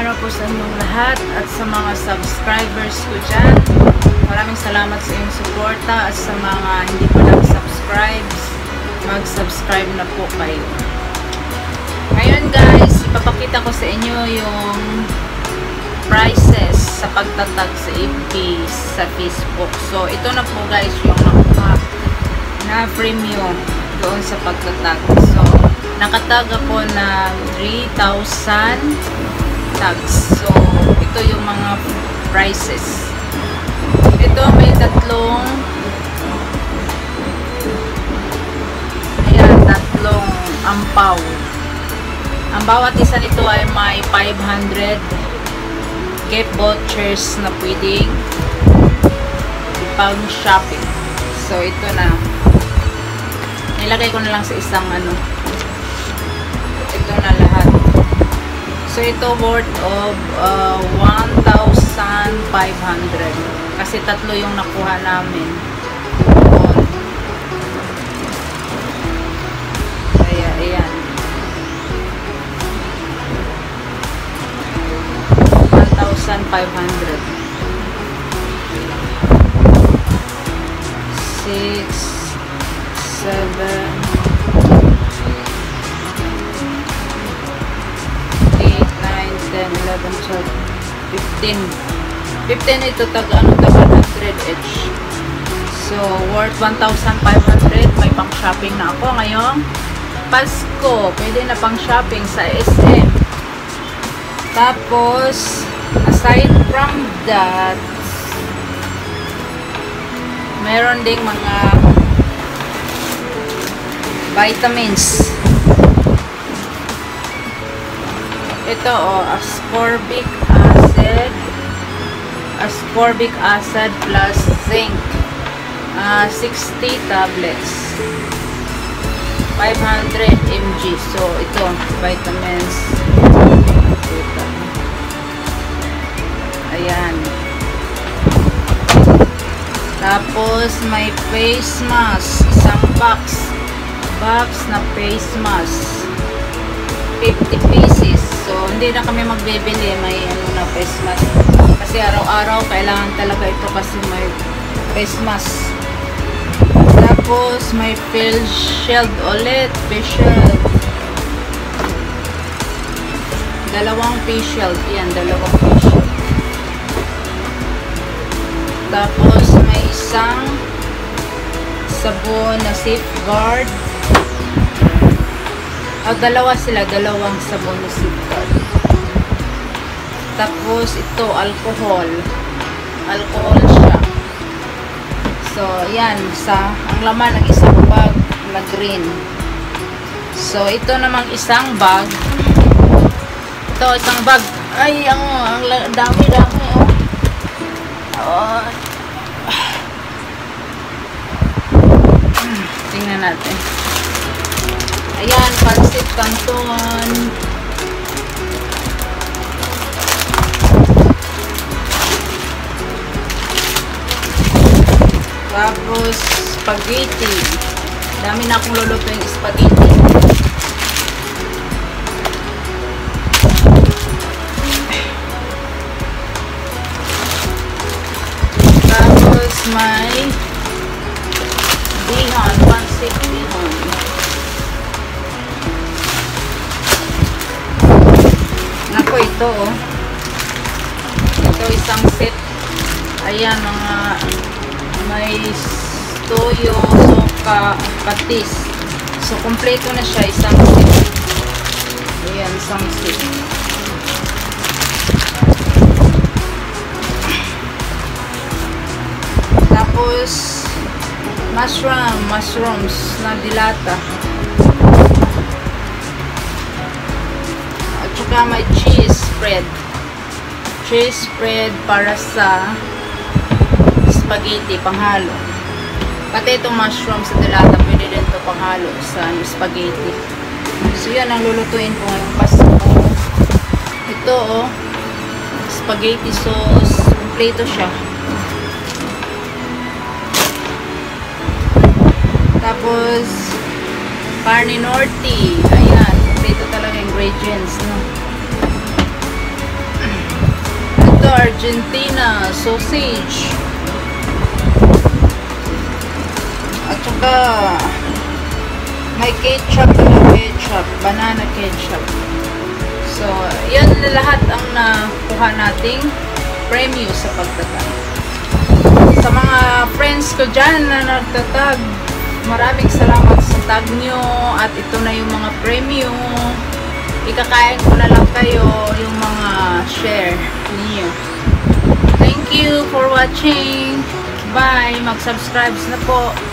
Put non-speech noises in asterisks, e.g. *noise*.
araw po sa inyong lahat at sa mga subscribers ko dyan. Maraming salamat sa inyong suporta at sa mga hindi pa nag-subscribe, mag-subscribe na po kayo. Ngayon guys, ipapakita ko sa inyo yung prices sa pagtatag sa FB sa Facebook. So, ito na po guys yung nakuha na premium doon sa pagtatag. So, nakataga po ng 3,000 tags. So, ito yung mga prices. Ito may tatlong ayan, tatlong ampaw. Ang bawat isa nito ay may 500 gift vouchers na pwedeng pang shopping. So, ito na. Nilagay ko na lang sa isang ano. Ito na lahat. So, ito worth of uh, 1,500. Kasi tatlo yung nakuha namin. Kaya, ayan. 1,500. 6, 7, 11, 12, 15. 15 ito tag, ano, tag 100 each. So, worth 1,500. May pang shopping na ako ngayong Pasko. Pwede na pang shopping sa SM. Tapos, aside from that, meron ding mga vitamins. Ito o oh, ascorbic acid ascorbic acid plus zinc uh, 60 tablets 500 mg so ito vitamins ayan tapos, may face mask. Isang box. Box na face mask. 50 pieces. Hindi na kami magbibili. May ano na face mask. Kasi araw-araw, kailangan talaga ito kasi may face mask. Tapos, may face shield ulit. Face shield. Dalawang face shield. Yan, dalawang face shield. Tapos, may isang sabon na safeguard. O, dalawa sila. Dalawang sabon safeguard. Tapos, ito, alcohol. Alcohol siya. So, yan. Sa, ang laman ng isang bag na green. So, ito namang isang bag. Ito, isang bag. Ay, ang, ang dami-dami, oh. Oh. *sighs* Tingnan natin. Ayan, pancit canton. Tapos, spaghetti. Dami na akong luluto yung spaghetti. may bihon, pancit bihon. Ito oh. Ito isang set. Ayan, mga may toyo, soka, patis. So, kompleto na siya, isang set. Ayan, isang set. Tapos, mushroom, mushrooms na dilata. Saka cheese spread. Cheese spread para sa spaghetti, panghalo. Pati itong mushroom sa dilata, pwede din ito panghalo sa spaghetti. So, yan ang lulutuin ko ngayong Pasko. Ito, oh, spaghetti sauce. Kompleto siya. Tapos, carne norte. Ayan, kompleto talaga ingredients, no? Argentina sausage. At saka may ketchup na ketchup, banana ketchup. So, yan lahat ang nakuha nating premyo sa pagtatag. Sa mga friends ko dyan na nagtatag, maraming salamat sa tag nyo at ito na yung mga premyo. Ikakain ko na lang kayo yung for watching. Bye! Mag-subscribe na po.